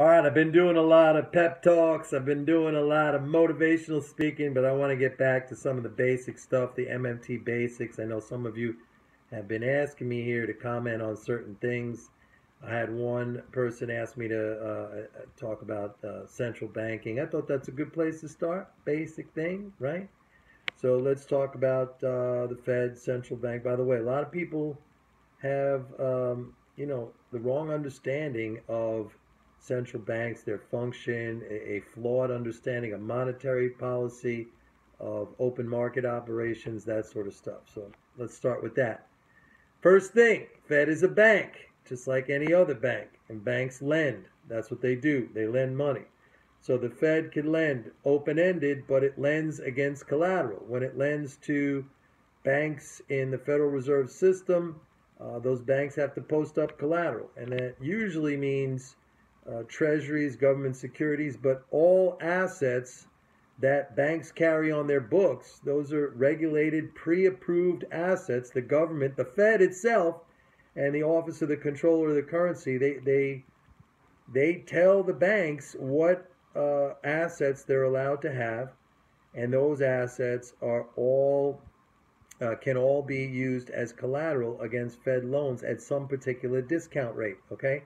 All right, I've been doing a lot of pep talks. I've been doing a lot of motivational speaking, but I want to get back to some of the basic stuff, the MMT basics. I know some of you have been asking me here to comment on certain things. I had one person ask me to uh, talk about uh, central banking. I thought that's a good place to start. Basic thing, right? So let's talk about uh, the Fed, central bank. By the way, a lot of people have, um, you know, the wrong understanding of central banks, their function, a, a flawed understanding of monetary policy, of open market operations, that sort of stuff. So let's start with that. First thing, Fed is a bank, just like any other bank, and banks lend. That's what they do. They lend money. So the Fed can lend open ended, but it lends against collateral. When it lends to banks in the Federal Reserve System, uh, those banks have to post up collateral. And that usually means uh, treasuries, government securities, but all assets that banks carry on their books, those are regulated, pre approved assets. The government, the Fed itself, and the Office of the Comptroller of the Currency, they, they, they tell the banks what uh, assets they're allowed to have, and those assets are all uh, can all be used as collateral against Fed loans at some particular discount rate. Okay,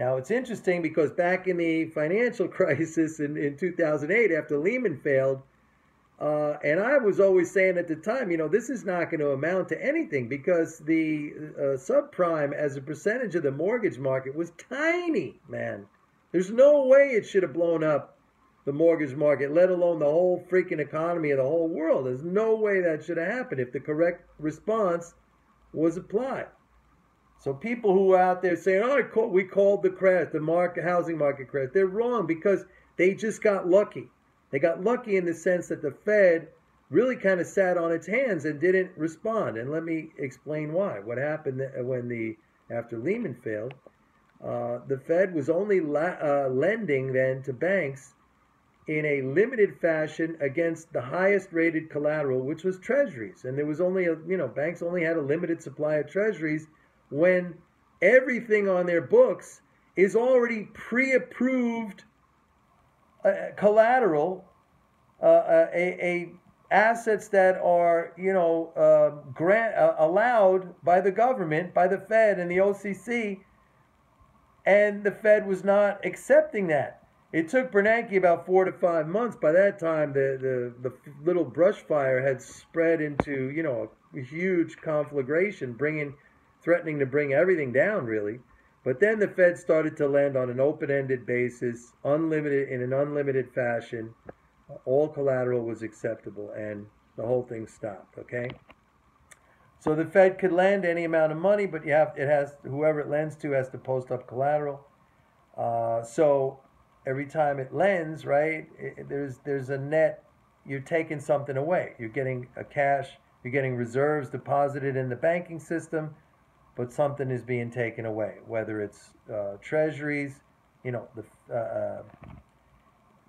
now, it's interesting because back in the financial crisis in, in 2008, after Lehman failed, uh, and I was always saying at the time, you know, this is not going to amount to anything because the uh, subprime as a percentage of the mortgage market was tiny, man. There's no way it should have blown up the mortgage market, let alone the whole freaking economy of the whole world. There's no way that should have happened if the correct response was applied. So people who are out there saying, "Oh, we called the crash, the market, housing market crash," they're wrong because they just got lucky. They got lucky in the sense that the Fed really kind of sat on its hands and didn't respond. And let me explain why. What happened when the after Lehman failed, uh, the Fed was only uh, lending then to banks in a limited fashion against the highest rated collateral, which was treasuries. And there was only a, you know, banks only had a limited supply of treasuries when everything on their books is already pre-approved uh, collateral, uh, uh a, a, assets that are you know uh, grant allowed by the government, by the Fed and the OCC, and the Fed was not accepting that. It took Bernanke about four to five months. By that time, the, the, the little brush fire had spread into you know a huge conflagration, bringing threatening to bring everything down, really. But then the Fed started to lend on an open ended basis, unlimited in an unlimited fashion. All collateral was acceptable, and the whole thing stopped. Okay. So the Fed could lend any amount of money, but you have it has whoever it lends to has to post up collateral. Uh, so every time it lends, right, it, there's there's a net. You're taking something away. You're getting a cash. You're getting reserves deposited in the banking system but something is being taken away, whether it's uh, treasuries, you know, the uh, uh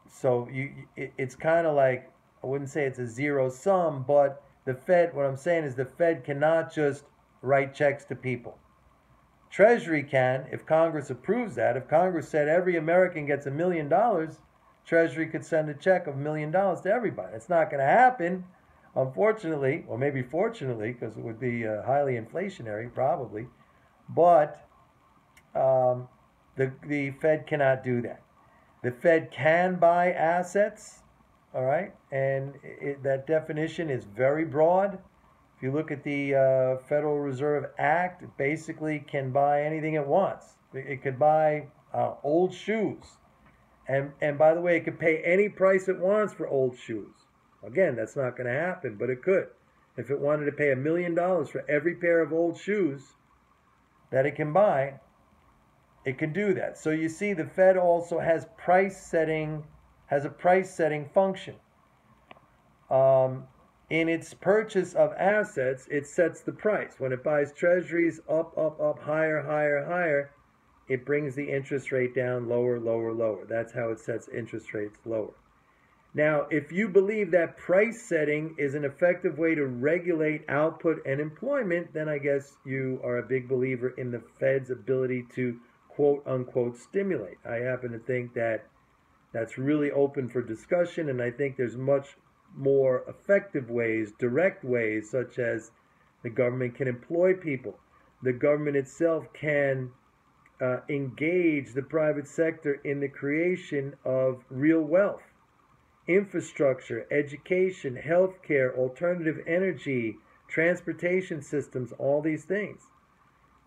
so you it, it's kind of like I wouldn't say it's a zero sum, but the Fed. What I'm saying is the Fed cannot just write checks to people. Treasury can, if Congress approves that. If Congress said every American gets a million dollars, Treasury could send a check of a million dollars to everybody. It's not going to happen Unfortunately, or maybe fortunately, because it would be uh, highly inflationary, probably, but um, the, the Fed cannot do that. The Fed can buy assets, all right, and it, that definition is very broad. If you look at the uh, Federal Reserve Act, it basically can buy anything it wants. It could buy uh, old shoes. And, and by the way, it could pay any price it wants for old shoes. Again, that's not going to happen, but it could. If it wanted to pay a million dollars for every pair of old shoes that it can buy, it can do that. So you see, the Fed also has price setting, has a price setting function. Um, in its purchase of assets, it sets the price. When it buys treasuries up, up, up, higher, higher, higher, it brings the interest rate down lower, lower, lower. That's how it sets interest rates lower. Now, if you believe that price setting is an effective way to regulate output and employment, then I guess you are a big believer in the Fed's ability to quote unquote stimulate. I happen to think that that's really open for discussion, and I think there's much more effective ways, direct ways, such as the government can employ people, the government itself can uh, engage the private sector in the creation of real wealth, infrastructure, education, healthcare, alternative energy, transportation systems, all these things.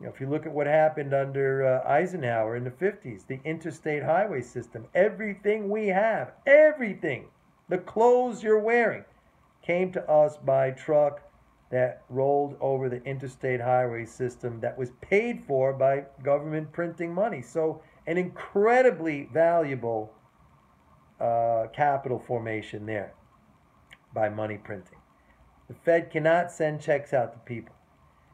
You know, if you look at what happened under uh, Eisenhower in the 50s, the interstate highway system, everything we have, everything, the clothes you're wearing, came to us by truck that rolled over the interstate highway system that was paid for by government printing money. So, an incredibly valuable uh, capital formation there by money printing. The Fed cannot send checks out to people.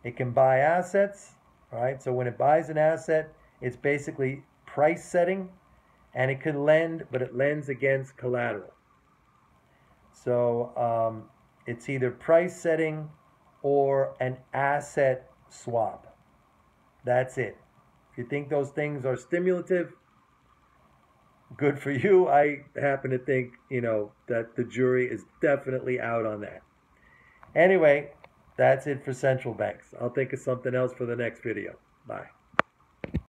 It can buy assets, right? So when it buys an asset, it's basically price setting and it can lend, but it lends against collateral. So um, it's either price setting or an asset swap. That's it. If you think those things are stimulative, good for you. I happen to think, you know, that the jury is definitely out on that. Anyway, that's it for central banks. I'll think of something else for the next video. Bye.